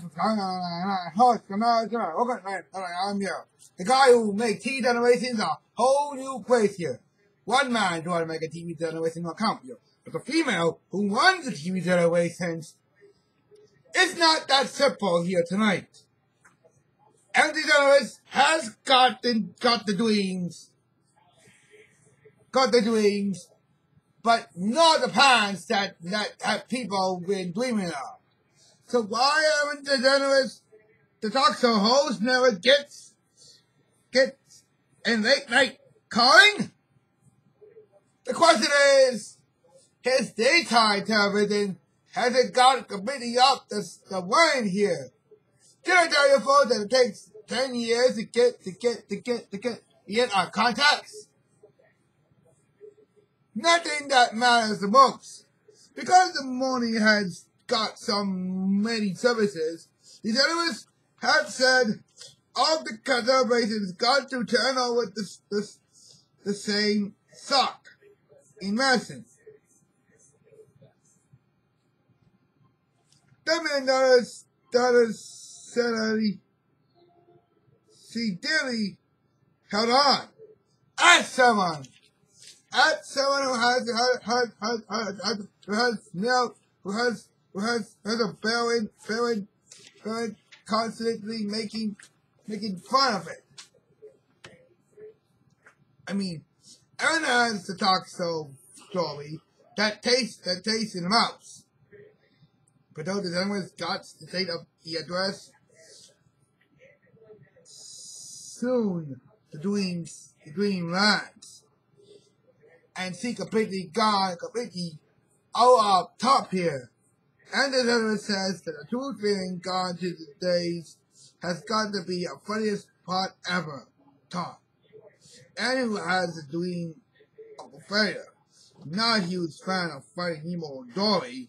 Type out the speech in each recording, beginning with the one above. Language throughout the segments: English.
that's what's going on. Host, come on. Okay, right, I'm. The guy who made TV generations a whole new place here. One man tried to make a TV generation account here, but the female who runs the TV generations it's not that simple here tonight. Empty Generous has got the, got the dreams. Got the dreams, but not the plans that, that, that people been dreaming of. So why haven't DeGeneres, the talk show host never gets, gets in late night calling? The question is, his daytime television hasn't got completely up the, the line here. Did I tell you folks that it takes 10 years to get, to get, to get, to get, to get our contacts? Nothing that matters the most. Because the money has got some many services, the journalists have said all the celebrations got to turn over the, the, the same sock in Madison. Ten million dollars, dollars salary. See, Dilly held on. At someone. At someone who has, has, has, has, has, has, has milk, who has, has, has a failing, failing, failing, constantly making, making fun of it. I mean, everyone has to talk so story that tastes, that tastes in the mouth. But though the gentleman got the date of the address, soon the dreams, the dream lands. And see completely gone, completely out of top here. And the gentleman says that the truth being gone to the days has got to be a funniest part ever taught. And who has a dream of a failure. Not a huge fan of Finding Nemo or Dory,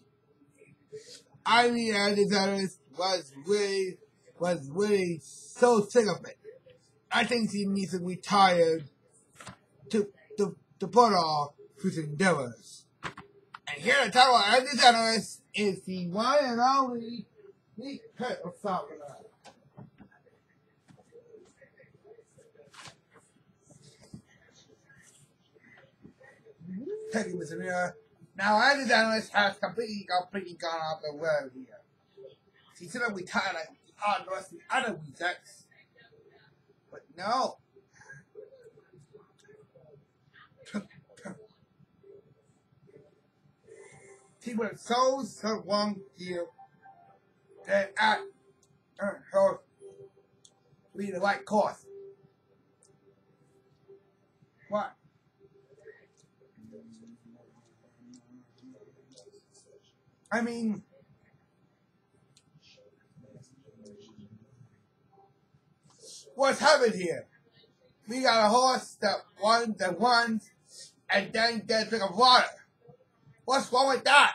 I mean, Alexander was really, was really so sick of it. I think he needs to retire to, to, to put off his endeavors. And here to talk about Alexander is the one and only Nick. Thank you, Mr. Mira. Now, as this analyst has completely, completely gone off the road here. He said we tired like the rest of the other rejects. But no. He was so, so wrong here that I earned her to be the right course. What? I mean, what's happened here? We got a horse that won, that won, and then gets a drink of water. What's wrong with that?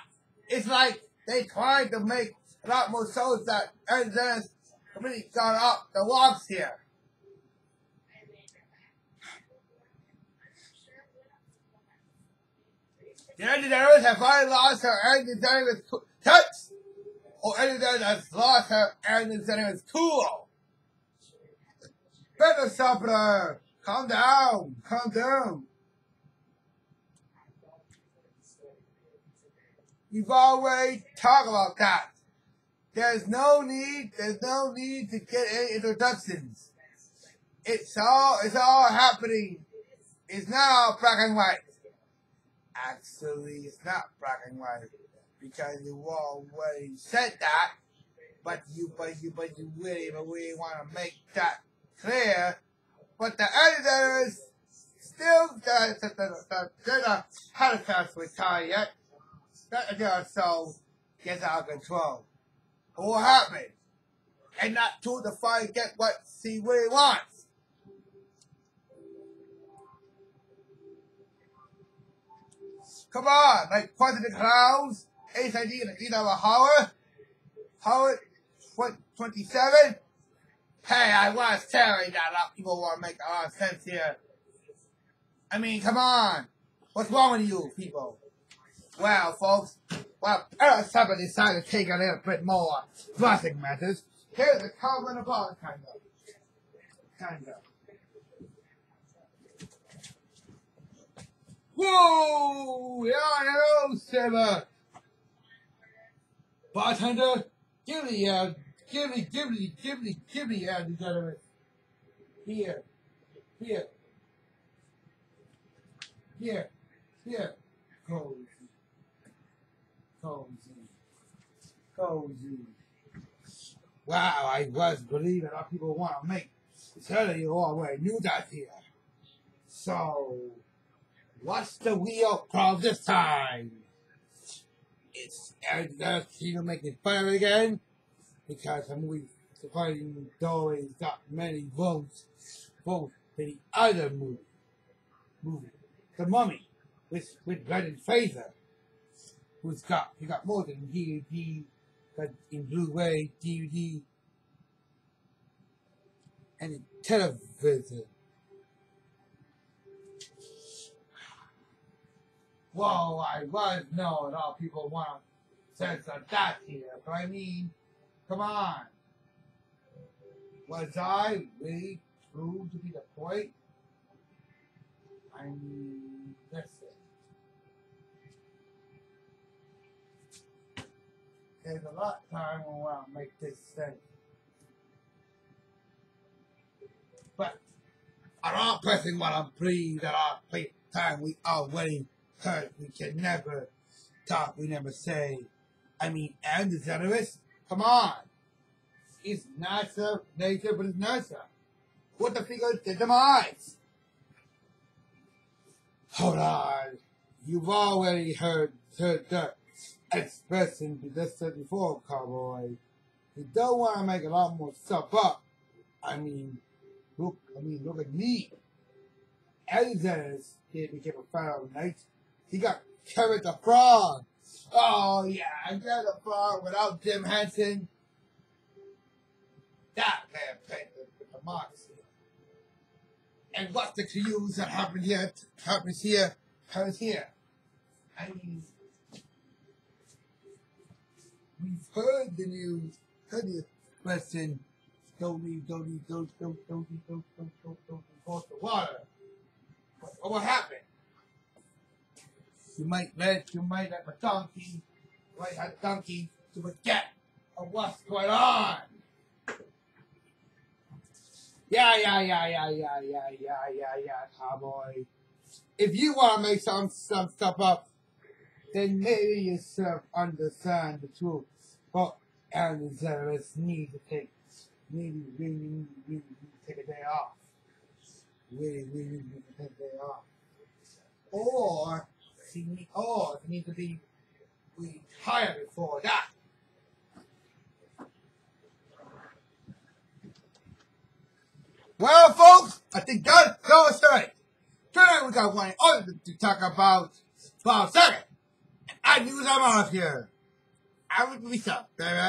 It's like they tried to make a lot more shows that Arizona's completely gone up the walks here. The Engineers have finally lost her Engineering touch, oh, or Engineers has lost her Engineering tool. Better Sopler, calm down, calm down. We've already talked about that. There's no need, there's no need to get any introductions. It's all, it's all happening. It's now black and white. Actually, it's not black and white because you already said that, but you, but you, but you really, but really want to make that clear. But the editors still, the, the, the, the, the podcast retire yet. That so gets out of control. What will happen? And not to the fight get what she really wants. Come on, like President Clowns, Ace ID and Adina Howard, Howard 27. Hey, I was telling that a lot of people want to make a lot of sense here. I mean, come on. What's wrong with you people? Well, folks, Well, uh, somebody decided to take a little bit more drastic measures. Here's the cover and kind of. Kind of. Whoa! Yeah, hello, Silver. Bartender, give me, uh, give me, give me, give me, give me, uh, the. Here, here, here, here. Cozy, cozy, cozy. Wow, I was believing lot people want to make tell you all where new that here. So, what's the wheel problem this time? It's Eric Garcia making fun of again because the movie Surprising always got many votes, votes for the other movie, movie, The Mummy, with with Brendan Fraser, who's got he got more than DVD, got in Blu-ray, DVD, and in television. Whoa, I was knowing all people want to censor that here, but I mean, come on. Was I really true to be the point? I mean, listen. Lot of time I make this thing. But I'm not pressing what I'm pleased that our time we already heard. We can never talk, we never say. I mean, and DeGeneres? Come on. It's NASA, uh, nature, but it's NASA. What uh. the figure did them eyes? Hold on. You've already heard, heard that expression we just said before, cowboy. You don't want to make a lot more stuff up. I mean, look, I mean, look at me. Elzer's here became a fellow knight. He got Kermit the Frog. Oh, yeah, I got the Frog without Jim Henson. That man paid the, the democracy. And what's the cues that happened here, happens here, happens here? I mean, news, heard the question, don't need, don't need, don't, don't, don't, don't, don't, don't, don't, don't, don't, the water. What, what happened? You might let, you might let a donkey, right, a donkey to forget of what's going on. Yeah, yeah, yeah, yeah, yeah, yeah, yeah, yeah, yeah, cowboy. If you want to make some some stuff up, then maybe you should understand the truth. But and the terrorists need to take, really, really, need take a day off. Really need to take a day off. Or she need, or she needs to be retired before that. Well, folks, I think that goes straight. Tonight we got one other to talk about Bob Saget. I news I'm off here. I would be up, alright?